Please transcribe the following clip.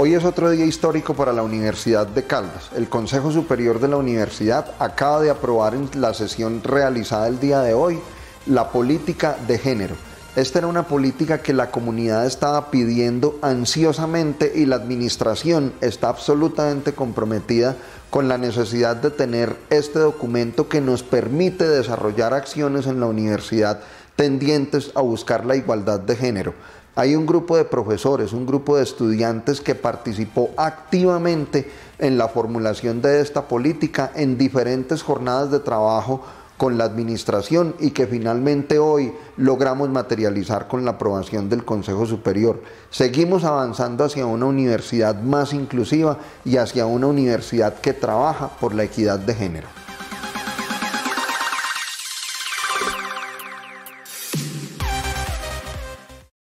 Hoy es otro día histórico para la Universidad de Caldas. El Consejo Superior de la Universidad acaba de aprobar en la sesión realizada el día de hoy la política de género. Esta era una política que la comunidad estaba pidiendo ansiosamente y la administración está absolutamente comprometida con la necesidad de tener este documento que nos permite desarrollar acciones en la universidad tendientes a buscar la igualdad de género. Hay un grupo de profesores, un grupo de estudiantes que participó activamente en la formulación de esta política en diferentes jornadas de trabajo con la administración y que finalmente hoy logramos materializar con la aprobación del Consejo Superior. Seguimos avanzando hacia una universidad más inclusiva y hacia una universidad que trabaja por la equidad de género.